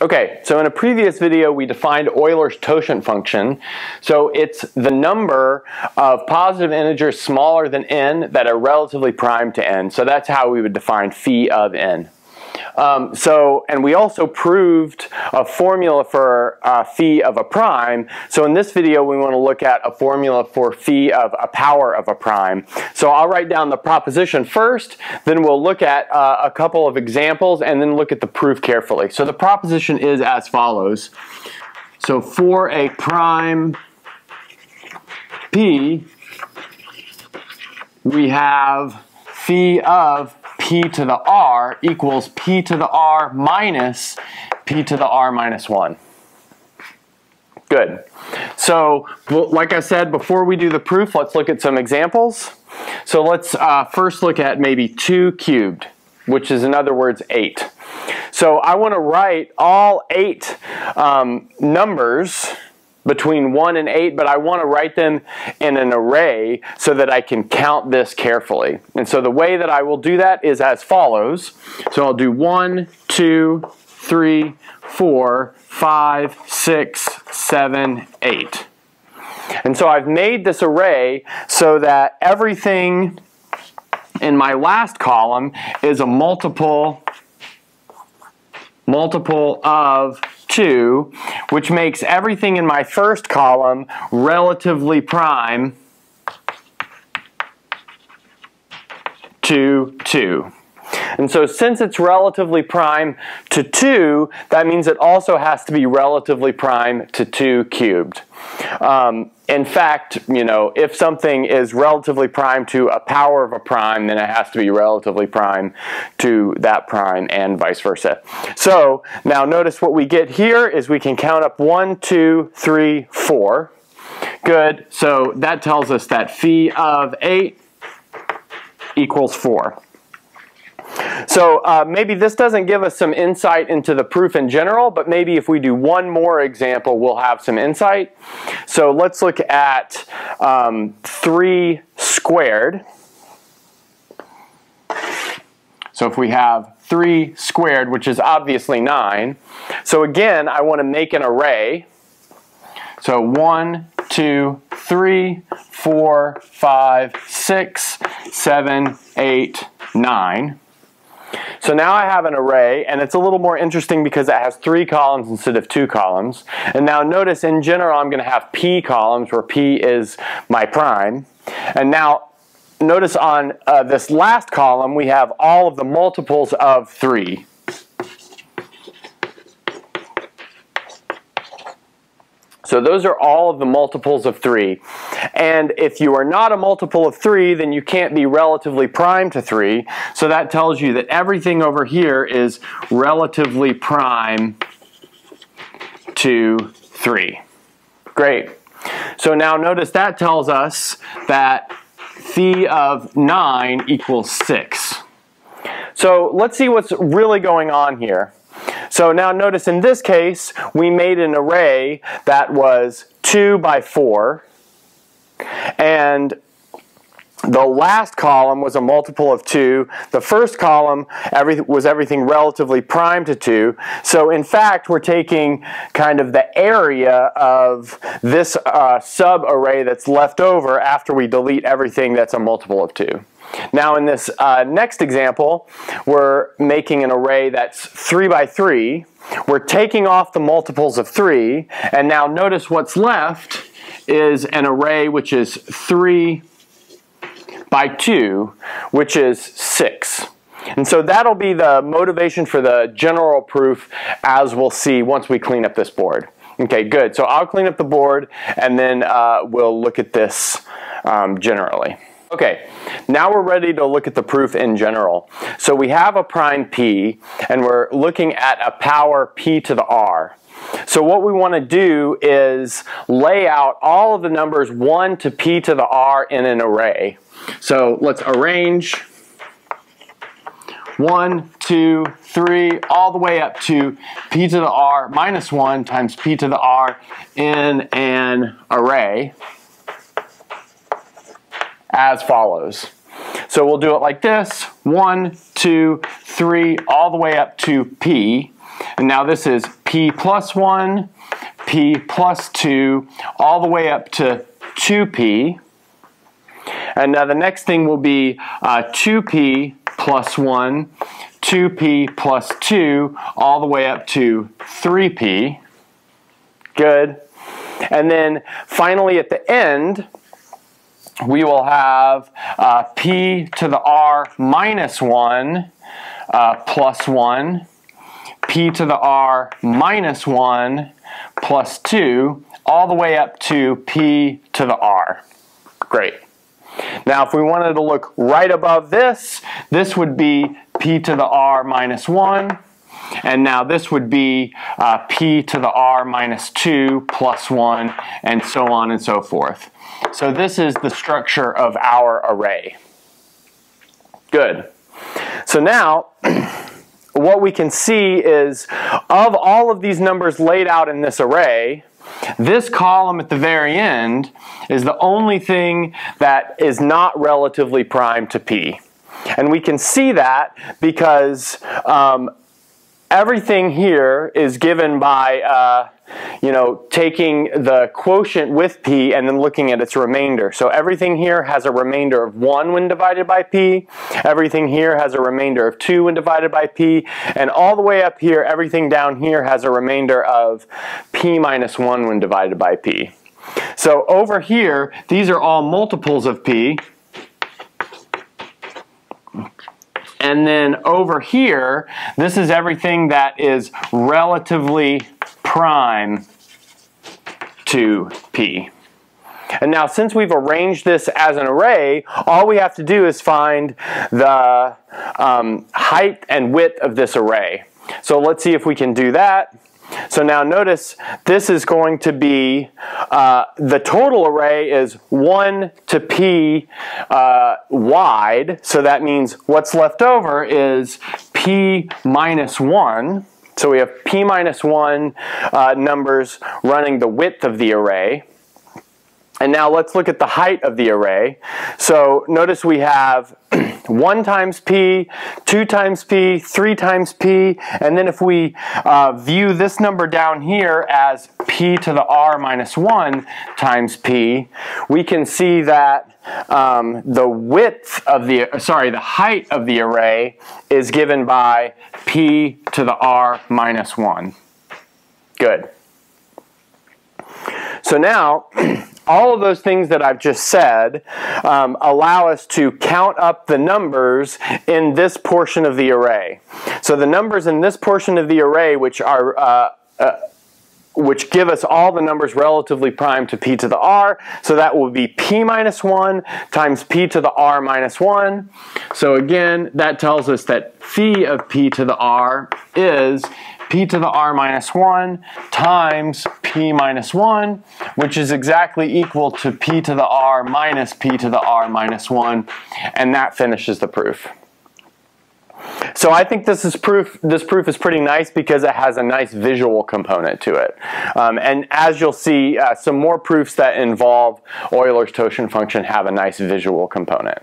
Okay, so in a previous video we defined Euler's totient function. So it's the number of positive integers smaller than n that are relatively prime to n. So that's how we would define phi of n. Um, so, and we also proved a formula for uh, phi of a prime. So in this video, we want to look at a formula for phi of a power of a prime. So I'll write down the proposition first, then we'll look at uh, a couple of examples, and then look at the proof carefully. So the proposition is as follows. So for a prime p, we have phi of p to the r equals p to the r minus p to the r minus 1. Good. So, like I said, before we do the proof, let's look at some examples. So let's uh, first look at maybe 2 cubed, which is in other words 8. So I want to write all 8 um, numbers between 1 and 8, but I want to write them in an array so that I can count this carefully. And so the way that I will do that is as follows. So I'll do 1, 2, 3, 4, 5, 6, 7, 8. And so I've made this array so that everything in my last column is a multiple multiple of 2, which makes everything in my first column relatively prime to 2. And so since it's relatively prime to 2, that means it also has to be relatively prime to 2 cubed. Um, in fact, you know, if something is relatively prime to a power of a prime, then it has to be relatively prime to that prime and vice versa. So now notice what we get here is we can count up one, two, three, four. Good. So that tells us that phi of 8 equals 4. So uh, maybe this doesn't give us some insight into the proof in general, but maybe if we do one more example, we'll have some insight. So let's look at um, 3 squared. So if we have 3 squared, which is obviously 9. So again, I want to make an array. So 1, 2, 3, 4, 5, 6, 7, 8, 9. So now I have an array, and it's a little more interesting because it has three columns instead of two columns. And now notice in general I'm going to have p columns where p is my prime. And now notice on uh, this last column we have all of the multiples of 3. So those are all of the multiples of 3. And if you are not a multiple of 3, then you can't be relatively prime to 3. So that tells you that everything over here is relatively prime to 3. Great. So now notice that tells us that phi of 9 equals 6. So let's see what's really going on here. So now notice in this case, we made an array that was 2 by 4. And the last column was a multiple of 2. The first column every, was everything relatively prime to 2. So in fact, we're taking kind of the area of this uh, sub-array that's left over after we delete everything that's a multiple of 2. Now in this uh, next example, we're making an array that's 3 by 3. We're taking off the multiples of 3, and now notice what's left is an array which is 3 by 2, which is 6. And so that'll be the motivation for the general proof as we'll see once we clean up this board. Okay, good. So I'll clean up the board and then uh, we'll look at this um, generally. Okay, now we're ready to look at the proof in general. So we have a prime p, and we're looking at a power p to the r. So what we want to do is lay out all of the numbers 1 to p to the r in an array. So let's arrange 1, 2, 3, all the way up to p to the r minus 1 times p to the r in an array as follows. So we'll do it like this, one, two, three, all the way up to P. And now this is p plus 1, p plus 2, all the way up to 2p. And now the next thing will be uh, 2p plus 1, 2p plus 2, all the way up to 3p. Good. And then finally at the end, we will have uh, p to the r minus 1 uh, plus 1, p to the r minus 1 plus 2, all the way up to p to the r. Great. Now if we wanted to look right above this, this would be p to the r minus 1, and now this would be uh, p to the r minus 2 plus 1, and so on and so forth. So this is the structure of our array. Good. So now, what we can see is of all of these numbers laid out in this array, this column at the very end is the only thing that is not relatively prime to p. And we can see that because um, everything here is given by, uh, you know, taking the quotient with p and then looking at its remainder. So everything here has a remainder of 1 when divided by p. Everything here has a remainder of 2 when divided by p. And all the way up here, everything down here has a remainder of p minus 1 when divided by p. So over here, these are all multiples of p. And then over here, this is everything that is relatively prime to P. And now since we've arranged this as an array, all we have to do is find the um, height and width of this array. So let's see if we can do that. So now notice this is going to be, uh, the total array is 1 to p uh, wide, so that means what's left over is p minus 1. So we have p minus 1 uh, numbers running the width of the array. And now let's look at the height of the array. So notice we have 1 times p, 2 times p, 3 times p, and then if we uh, view this number down here as p to the r minus 1 times p, we can see that um, the width of the, sorry, the height of the array is given by p to the r minus 1. Good. So now, all of those things that I've just said um, allow us to count up the numbers in this portion of the array. So the numbers in this portion of the array, which are uh, uh, which give us all the numbers relatively prime to p to the r. So that will be p minus 1 times p to the r minus 1. So again, that tells us that phi of p to the r is p to the r minus 1 times p minus 1, which is exactly equal to p to the r minus p to the r minus 1, and that finishes the proof. So I think this is proof. This proof is pretty nice because it has a nice visual component to it. Um, and as you'll see, uh, some more proofs that involve Euler's totient function have a nice visual component.